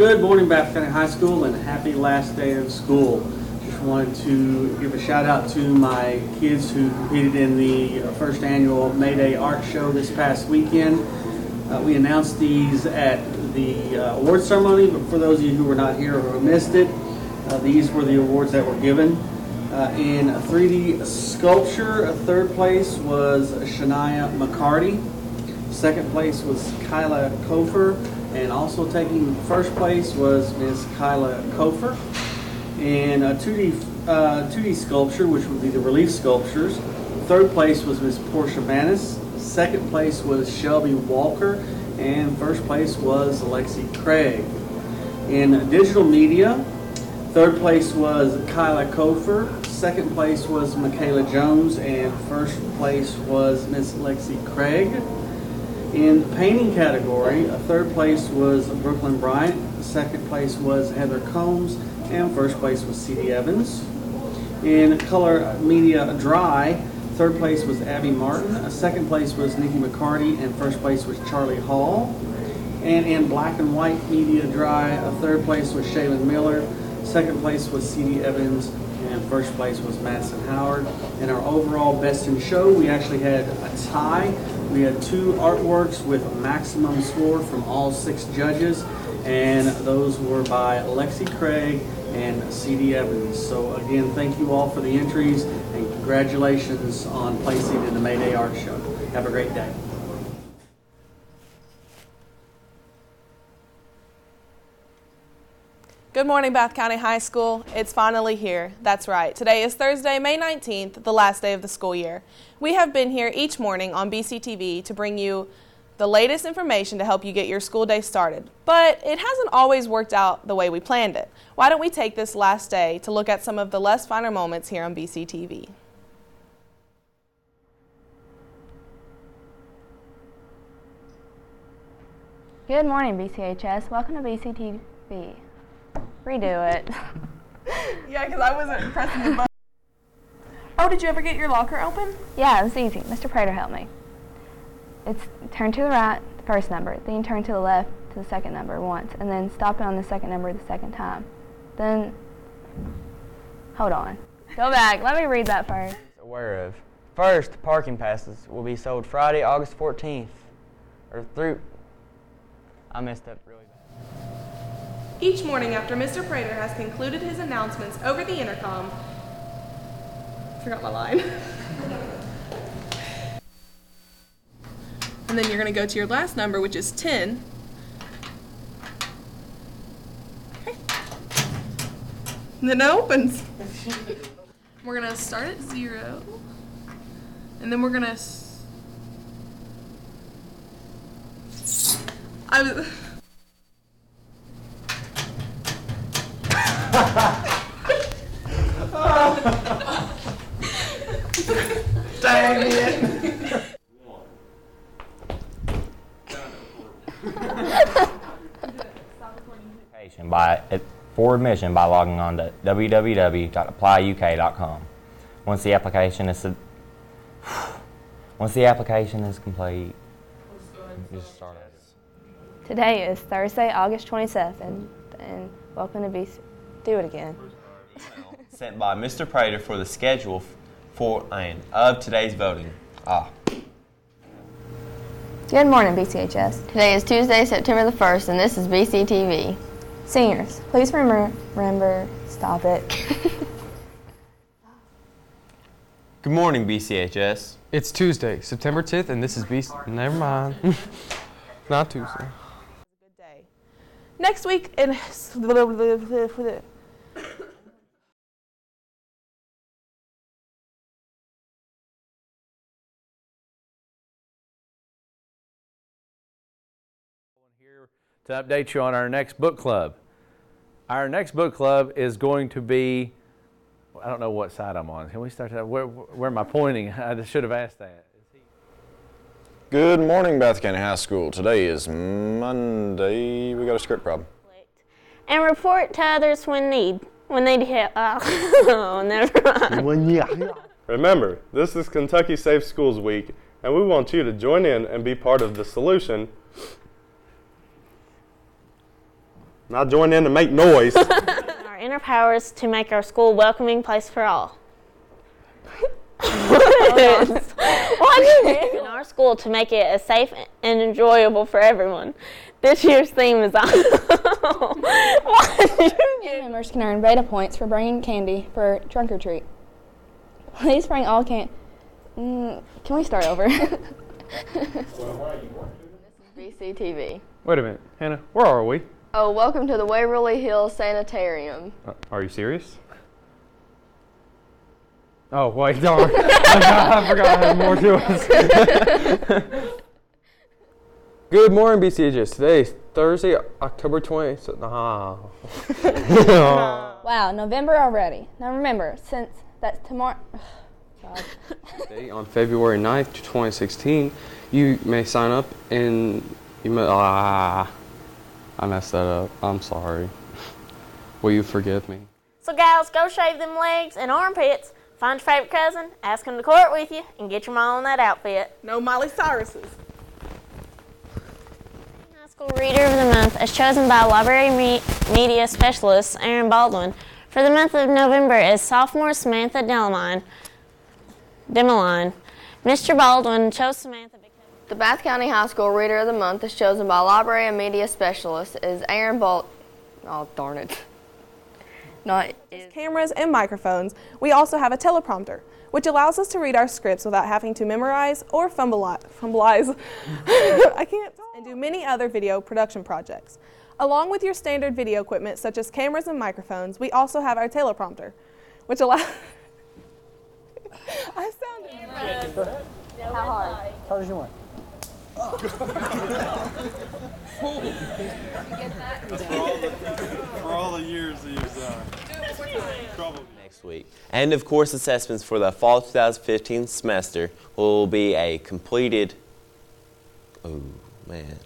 Good morning, Bath County High School, and happy last day of school. Just wanted to give a shout out to my kids who competed in the first annual May Day Art Show this past weekend. Uh, we announced these at the uh, award ceremony, but for those of you who were not here or who missed it, uh, these were the awards that were given. Uh, in 3D sculpture, third place was Shania McCarty. Second place was Kyla Kofer, and also taking first place was Miss Kyla Kofer. In a 2D, uh, 2D sculpture, which would be the relief sculptures, third place was Miss Portia Manis. Second place was Shelby Walker, and first place was Alexi Craig. In digital media, third place was Kyla Kofer. Second place was Michaela Jones, and first place was Miss Lexi Craig. In the painting category, a third place was Brooklyn Bryant, second place was Heather Combs, and first place was C.D. Evans. In color media dry, third place was Abby Martin, second place was Nikki McCarty, and first place was Charlie Hall. And in black and white media dry, a third place was Shaylin Miller, second place was C.D. Evans, and first place was Madison Howard. In our overall best in show, we actually had a tie we had two artworks with a maximum score from all six judges, and those were by Lexi Craig and C.D. Evans. So again, thank you all for the entries, and congratulations on placing in the May Day Art Show. Have a great day. Good morning, Bath County High School. It's finally here. That's right. Today is Thursday, May 19th, the last day of the school year. We have been here each morning on BCTV to bring you the latest information to help you get your school day started. But it hasn't always worked out the way we planned it. Why don't we take this last day to look at some of the less finer moments here on BCTV? Good morning, BCHS. Welcome to BCTV. Redo it. yeah, because I wasn't pressing the button. Oh, did you ever get your locker open? Yeah, it was easy. Mr. Prater helped me. It's turn to the right, the first number, then turn to the left to the second number once, and then stop it on the second number the second time. Then, hold on. Go back. Let me read that first. Aware of. First, parking passes will be sold Friday, August 14th, or through. I messed up really bad. Each morning after Mr. Prater has concluded his announcements over the intercom, forgot my line. and then you're going to go to your last number, which is 10. Okay. And then it opens. we're going to start at zero. And then we're going to. I was. Dang it! by for admission by logging on to www.applyuk.com. Once the application is once the application is complete, just start. Today is Thursday, August 27th, and, and welcome to be. Do it again. Sent by Mr. Prater for the schedule for and of today's voting. Ah. Good morning, BCHS. Today is Tuesday, September the 1st, and this is BCTV. Seniors, please remember, remember stop it. Good morning, BCHS. It's Tuesday, September 10th, and this is BC. Never mind. Not Tuesday. Good day. Next week in. to update you on our next book club. Our next book club is going to be, I don't know what side I'm on. Can we start that? Where, where am I pointing? I should have asked that. Good morning, Bath County High School. Today is Monday. We got a script problem. And report to others when need. When they help. Oh, never mind. When yeah. Remember, this is Kentucky Safe Schools Week, and we want you to join in and be part of the solution not join in to make noise. our inner powers to make our school a welcoming place for all. what in our school to make it as safe and enjoyable for everyone. This year's theme is on. Family members can earn beta points for bringing candy for trunk or treat. Please bring all can. Mm, can we start over? this is BCTV. Wait a minute, Hannah, where are we? Oh, welcome to the Waverly Hills Sanitarium. Uh, are you serious? Oh, wait, darn. I forgot I had more to us. Good morning, BCHS. Today is Thursday, October 20th. Ah. Wow, November already. Now remember, since that's tomorrow. Today, on February 9th, 2016, you may sign up and you may. Ah. I messed that up. I'm sorry. Will you forgive me? So, gals, go shave them legs and armpits. Find your favorite cousin, ask him to court with you, and get your mom on that outfit. No Miley Cyrus's. High School Reader of the Month is chosen by Library me- Media Specialist Aaron Baldwin. For the month of November is sophomore Samantha Delamine. Demeline. Mr. Baldwin chose Samantha because The Bath County High School Reader of the Month is chosen by Library and Media Specialist is Aaron Bolt. Oh, darn it. Not is. Cameras and microphones. We also have a teleprompter, which allows us to read our scripts without having to memorize or fumbleize. fumbleize. I can't talk. And do many other video production projects. Along with your standard video equipment, such as cameras and microphones, we also have our teleprompter, which allows. I sounded. For all the years he's uh, trouble. next week. And of course, assessments for the fall 2015 semester will be a completed. Oh man,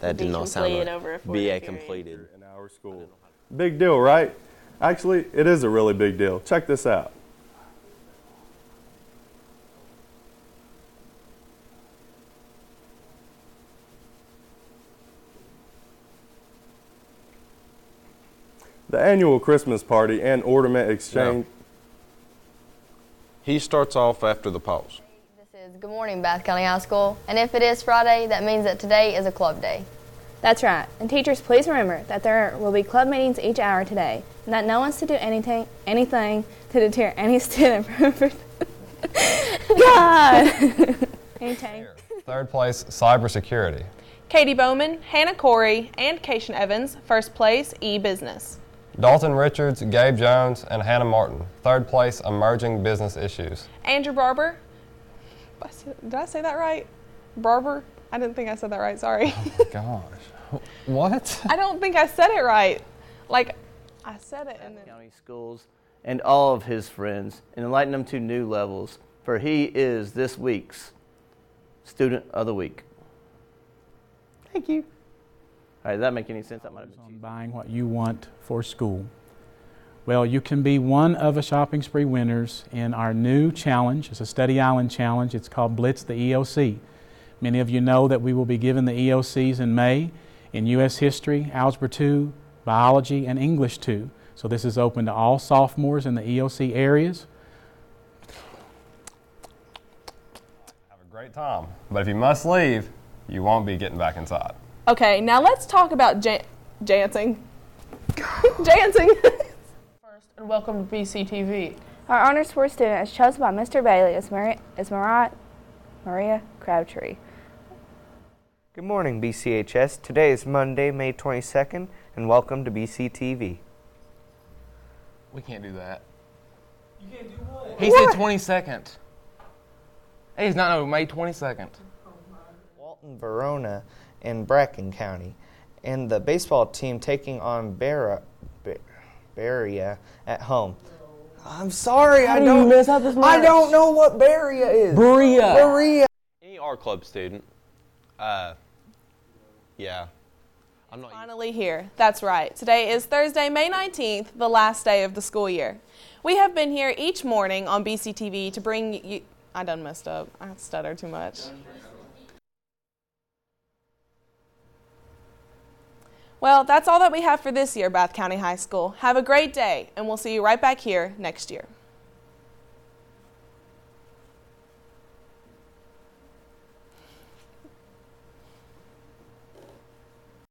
that did not sound completed right. over a Be a period. completed. in our school. Big deal, right? Actually, it is a really big deal. Check this out. The annual Christmas party and ornament exchange. He starts off after the pause. This is Good Morning Bath County High School, and if it is Friday, that means that today is a club day. That's right. And teachers, please remember that there will be club meetings each hour today, and that no one's to do anything, anything to deter any student from. God. anything. Third place, cybersecurity. Katie Bowman, Hannah Corey, and Cation Evans, first place, e-business. Dalton Richards, Gabe Jones, and Hannah Martin. Third place, emerging business issues. Andrew Barber. Did I say that right? Barber? I didn't think I said that right. Sorry. Oh gosh. What? I don't think I said it right. Like, I said it and then. County schools and all of his friends and enlighten them to new levels, for he is this week's Student of the Week. Thank you. All right, did that make any sense? That might have been on buying what you want for school. Well, you can be one of a shopping spree winners in our new challenge. It's a Study Island challenge. It's called Blitz the EOC. Many of you know that we will be given the EOCs in May in U.S. History, Algebra 2, Biology, and English 2. So this is open to all sophomores in the EOC areas. Have a great time. But if you must leave, you won't be getting back inside. Okay, now let's talk about jan- dancing. jancing. First, and welcome to BCTV. Our honor sports student is chosen by Mr. Bailey is, Maria, is Mariah, Maria Crabtree. Good morning, BCHS. Today is Monday, May 22nd, and welcome to BCTV. We can't do that. You can't do what? He said 22nd. Hey, he's not no May 22nd. Walton, Verona, and Bracken County, and the baseball team taking on Barra, Ba- Beria at home. I'm sorry, I don't. I don't know what Beria is. Berea. Berea. Any art club student, uh, yeah, I'm not. Finally here. That's right. Today is Thursday, May 19th, the last day of the school year. We have been here each morning on BCTV to bring you. I done messed up. I stuttered too much. Well, that's all that we have for this year, Bath County High School. Have a great day, and we'll see you right back here next year.